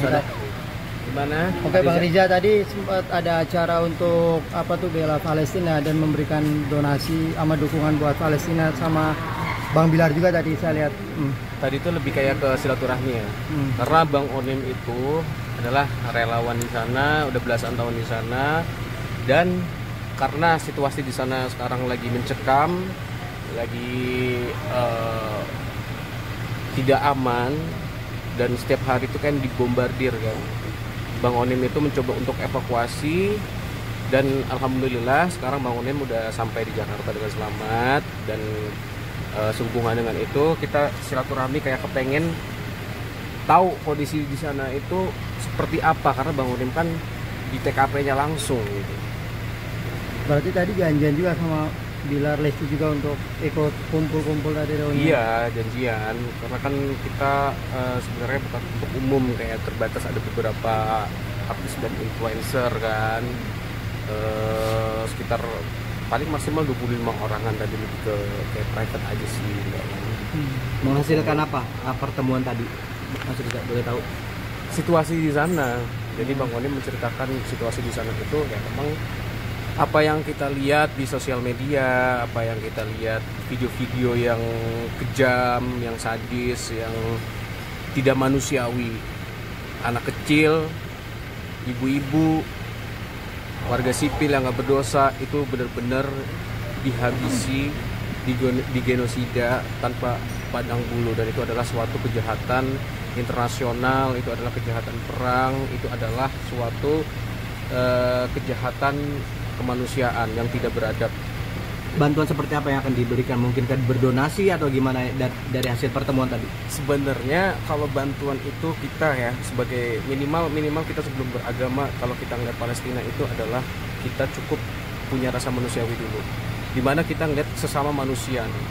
Sudah. Gimana? Oke Bang Riza tadi sempat ada acara untuk apa tuh bela Palestina dan memberikan donasi sama dukungan buat Palestina sama Bang Bilar juga tadi saya lihat. Hmm. Tadi itu lebih kayak ke silaturahmi ya. Hmm. Karena Bang Onim itu adalah relawan di sana, udah belasan tahun di sana dan karena situasi di sana sekarang lagi mencekam, lagi eh, tidak aman dan setiap hari itu kan dibombardir kan. Bang Onim itu mencoba untuk evakuasi dan alhamdulillah sekarang Bang Onim udah sampai di Jakarta dengan selamat dan eh, sehubungan dengan itu kita silaturahmi kayak kepengen tahu kondisi di sana itu seperti apa karena Bang Onim kan di TKP-nya langsung gitu. Berarti tadi janjian juga sama Bilar Lesti juga untuk ikut kumpul-kumpul tadi reuni. Iya janjian karena kan kita eh, sebenarnya bukan untuk umum kayak terbatas ada beberapa artis dan influencer kan Eh, sekitar paling maksimal 25 orangan tadi lebih ke kayak private aja sih. Hmm. Menghasilkan apa ah, pertemuan tadi? Masih tidak boleh tahu. situasi di sana. Jadi Bang Oni menceritakan situasi di sana itu ya memang apa yang kita lihat di sosial media, apa yang kita lihat video-video yang kejam, yang sadis, yang tidak manusiawi. Anak kecil, ibu-ibu, warga sipil yang nggak berdosa itu benar-benar dihabisi, digen- digenosida tanpa pandang bulu dan itu adalah suatu kejahatan internasional, itu adalah kejahatan perang, itu adalah suatu eh, kejahatan kemanusiaan yang tidak beradab. Bantuan seperti apa yang akan diberikan? Mungkin kan berdonasi atau gimana da- dari hasil pertemuan tadi? Sebenarnya kalau bantuan itu kita ya sebagai minimal minimal kita sebelum beragama kalau kita ngeliat Palestina itu adalah kita cukup punya rasa manusiawi dulu. Di mana kita ngeliat sesama manusia nih.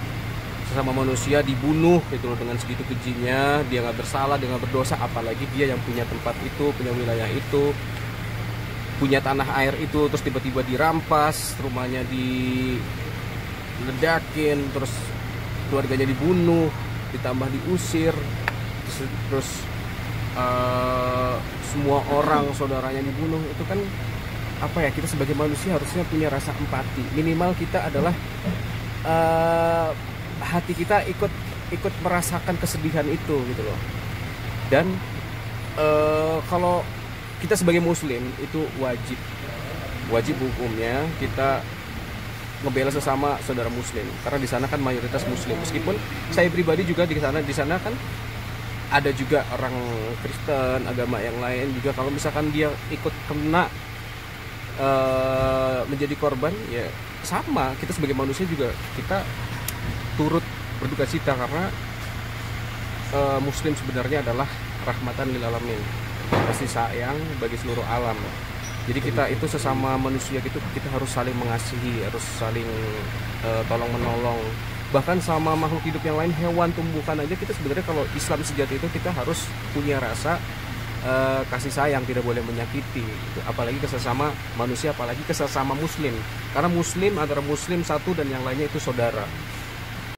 Sesama manusia dibunuh gitu loh dengan segitu kejinya, dia nggak bersalah, dia nggak berdosa, apalagi dia yang punya tempat itu, punya wilayah itu, punya tanah air itu, terus tiba-tiba dirampas, rumahnya diledakin, terus keluarganya dibunuh, ditambah diusir, terus, terus eh, semua orang saudaranya dibunuh. Itu kan apa ya kita sebagai manusia harusnya punya rasa empati. Minimal kita adalah eh, hati kita ikut ikut merasakan kesedihan itu gitu loh. Dan eh, kalau kita sebagai muslim itu wajib. Wajib hukumnya kita ngebela sesama saudara muslim. Karena di sana kan mayoritas muslim. Meskipun saya pribadi juga di sana di sana kan ada juga orang Kristen agama yang lain juga. Kalau misalkan dia ikut kena eh, menjadi korban ya sama. Kita sebagai manusia juga kita turut berduka cita karena eh, muslim sebenarnya adalah rahmatan lil alamin kasih sayang bagi seluruh alam. Jadi kita itu sesama manusia gitu kita harus saling mengasihi harus saling eh, tolong menolong bahkan sama makhluk hidup yang lain hewan tumbuhan aja kita sebenarnya kalau Islam sejati itu kita harus punya rasa eh, kasih sayang tidak boleh menyakiti. Apalagi ke sesama manusia apalagi ke sesama muslim. Karena muslim antara muslim satu dan yang lainnya itu saudara